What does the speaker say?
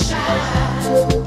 shine.